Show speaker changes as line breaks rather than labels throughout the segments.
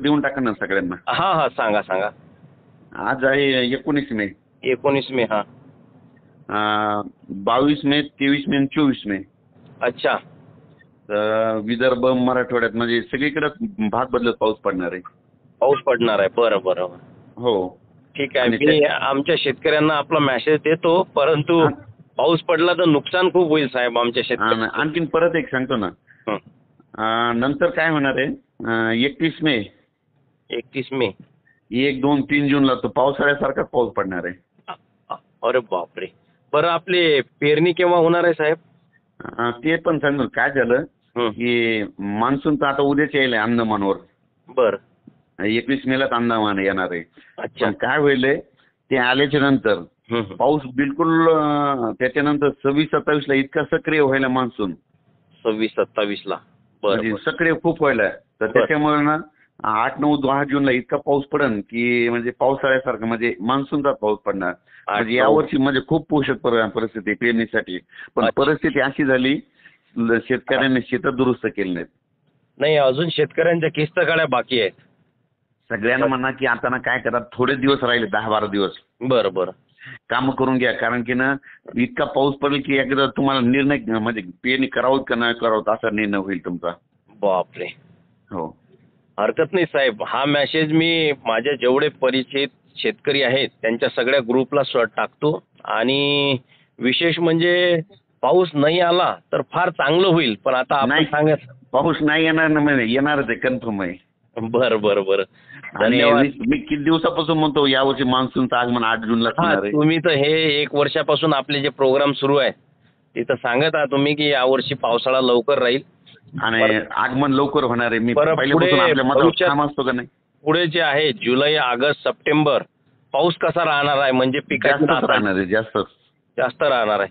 देऊन टाका ना सगळ्यांना.
हा हा सांगा सांगा.
आज आहे एकोणीस मे.
एकोणीस मे हा.
बावीस मे तेवीस मे आणि चोवीस मे.
अच्छा.
तर विदर्भ मराठवाड्यात म्हणजे सगळीकडे भाग बदलत पाऊस पडणार आहे.
पाऊस पडणार आहे. बरं बरं
हो.
ठीक आहे. मी आमच्या शेतकऱ्यांना आपला मेसेज देतो परंतु. पाऊस पडला तर नुकसान खूप होईल साहेब आमच्या शेतकऱ्यांना.
आणखीन परत एक सांगतो ना. नंतर काय होणार आहे? एकतीस मे.
एकतीस मे.
एक दोन तीन जूनला तो पावसाळ्यासारखा पाऊस पडणार आहे.
अरे बापरे. बरं आपले पेरणी केव्हा होणार आहे साहेब?
ते पण सांगतो काय झालं
हं.
की मान्सून तर आता उद्याच यायला आहे अंदमानवर.
बरं.
एकवीस मेलाच अंदमान येणार आहे.
अच्छा.
पण काय होईल ते आल्याच्यानंतर
हं, हं.
पाऊस बिलकुल अं, त्याच्यानंतर सव्वीस सत्तावीस ला इतका सक्रिय व्हायला मान्सून.
सव्वीस सत्तावीस ला बरं
म्हणजे. सक्रिय खूप व्हायला. तर. त्याच्यामुळे ना आठ नऊ दहा जूनला इतका पाऊस पडन की म्हणजे पावसाळ्यासारखं म्हणजे मान्सूनचा पाऊस पडणार. म्हणजे. यावर्षी म्हणजे खूप पोषक पर- परिस्थिती पेरणीसाठी. पण. परिस्थिती अशी झाली शेतकऱ्यांनी शेतं दुरुस्त केली नाहीत.
नाही अजून शेतकऱ्यांच्या किस्त काढ्या बाकी आहेत.
सगळ्यांना म्हणा की आता ना काय करा थोडे दिवस राहिले दहा बारा दिवस.
बरं बरं.
काम करून घ्या कारण की ना इतका पाऊस पडेल की एकदा तुम्हाला निर्णय म्हणजे पेरणी करावं का नाही करावं असा निर्णय होईल तुमचा.
बापरे.
हो.
हरकत नाही साहेब. हा मेसेज मी माझ्या जेवढे परिचित शेतकरी आहेत त्यांच्या सगळ्या ग्रुपला स- टाकतो. आणि विशेष म्हणजे पाऊस नाही आला तर फार चांगलं होईल. पण आता आपण
नाही.
सांगत
पाऊस नाही येणार ना म्हणजे येणारच आहे कन्फर्म आहे.
बरं बरं बरं.
आणि
धन्यवाद.
मी मी किती दिवसापासून म्हणतो यावर्षी मान्सूनचं आगमन आठ जूनला
हा
होणार आहे.
तुम्ही तर हे एक वर्षापासून आपले जे प्रोग्राम सुरू आहेत तिथं सांगत आहात तुम्ही की यावर्षी पावसाळा लवकर राहील.
आणि आगमन लवकर होणार आहे. मी असतो का नाही?
पुढे जे आहे जुलै ऑगस्ट सप्टेंबर पाऊस कसा राहणार आहे? म्हणजे पिकाची
राहणार आहे जास्त
जास्त राहणार आहे.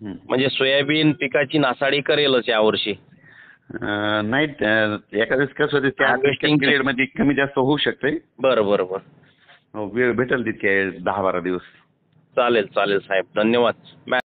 म्हणजे सोयाबीन पिकाची नासाडी करेलच यावर्षी
नाही अं, एखाद्या कसं होते त्या मध्ये कमी जास्त होऊ शकते.
बरं बरं बरं.
हो, वेळ भेटेल तितके दहा बारा दिवस.
चालेल चालेल साहेब. धन्यवाद.